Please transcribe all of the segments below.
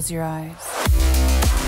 Close your eyes.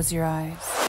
Close your eyes.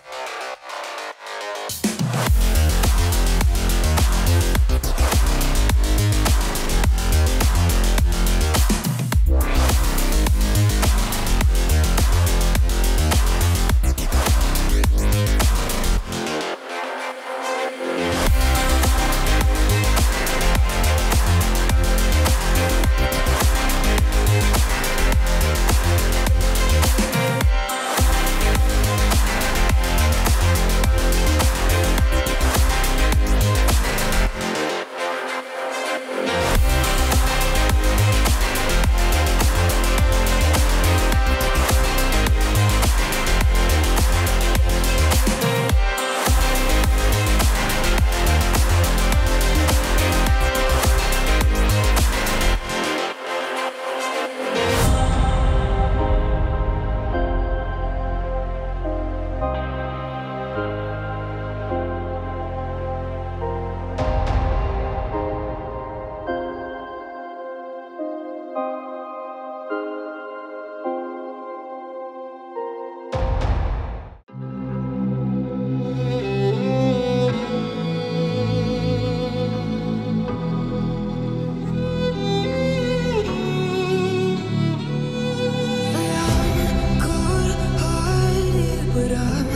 it